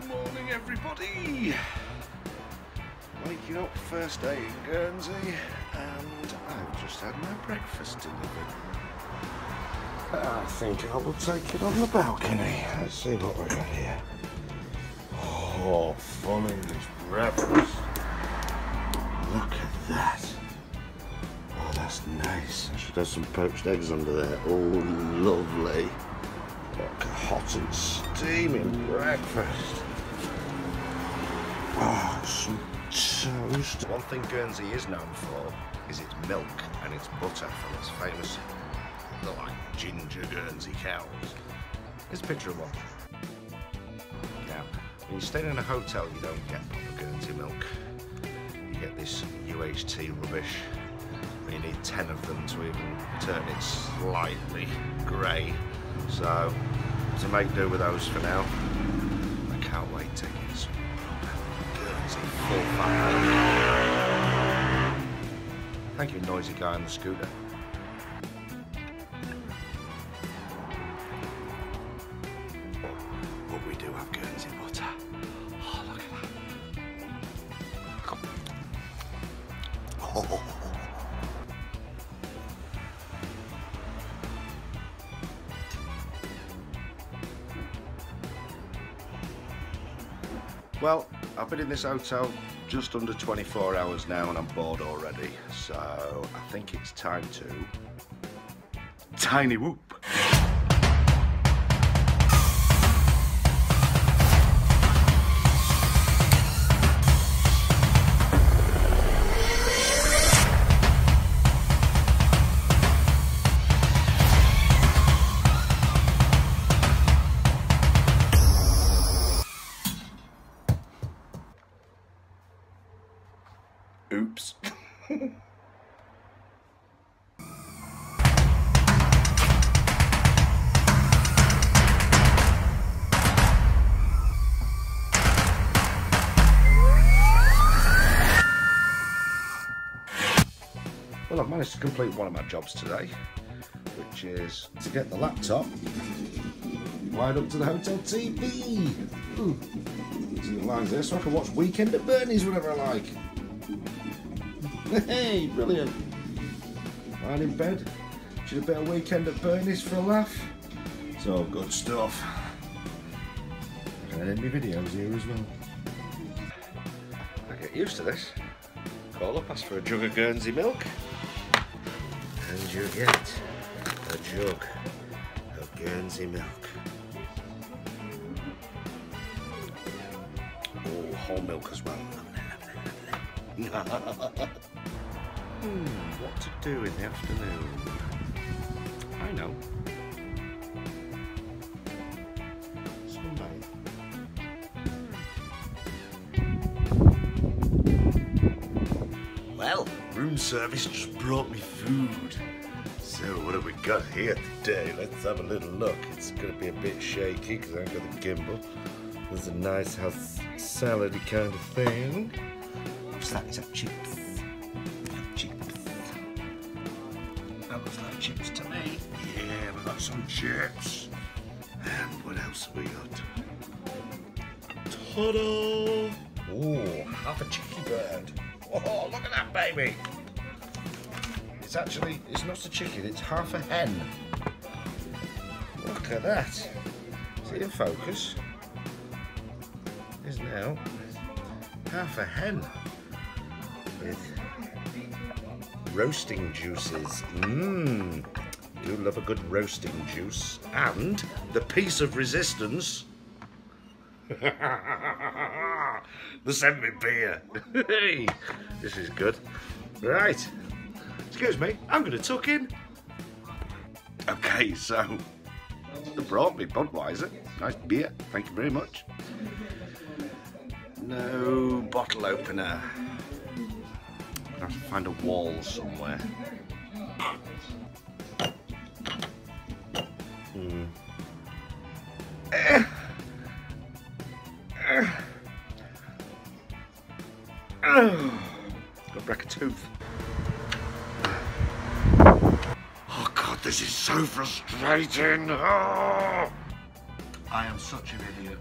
Good morning, everybody. Waking up first day in Guernsey, and I've just had my breakfast delivered. I think I will take it on the balcony. Let's see what we've got here. Oh, full English breakfast. Look at that. Oh, that's nice. I should have some poached eggs under there. Oh, lovely. Like hot and steaming breakfast. Oh, some toast. One thing Guernsey is known for is its milk and its butter from its famous, like ginger Guernsey cows. Here's a picture of one. Now, when you stay in a hotel, you don't get proper Guernsey milk. You get this UHT rubbish. You need 10 of them to even turn it slightly grey. So, to make do with those for now, I can't wait to get some full. Thank you, noisy guy on the scooter. But we do have Guernsey butter. Oh, look at that. Oh. Well, I've been in this hotel just under 24 hours now and I'm bored already. So I think it's time to tiny whoop. Oops. Well, I've managed to complete one of my jobs today, which is to get the laptop wired up to the hotel TV. Ooh. See the lines there, so I can watch Weekend at Bernie's whenever I like. Hey, brilliant. Lying in bed, should have bit of weekend at Bernie's for a laugh. It's all good stuff. I can edit my videos here as well. I get used to this. Call up, ask for a jug of Guernsey milk, and you get a jug of Guernsey milk. Oh, whole milk as well. Hmm, what to do in the afternoon? I know. Sunday. Well, room service just brought me food. So what have we got here today? Let's have a little look. It's gonna be a bit shaky because I ain't got the gimbal. There's a nice house salady kind of thing. What's that? Is that? Chips. That like chips to me. Yeah, we got some chips. And what else we got? Ta-da! Oh, half a chicky bird. Oh, look at that baby! It's actually, it's not a chicken, it's half a hen. Look at that. Is it in focus? Is now half a hen with roasting juices. Mmm. Do love a good roasting juice. And the piece of resistance. the sent me beer. Hey, this is good. Right. Excuse me, I'm going to tuck in. Okay, so they brought me Budweiser. Nice beer. Thank you very much. No bottle opener. I have to find a wall somewhere. Hmm. Got to break a tooth. Oh god, this is so frustrating. Oh. I am such an idiot.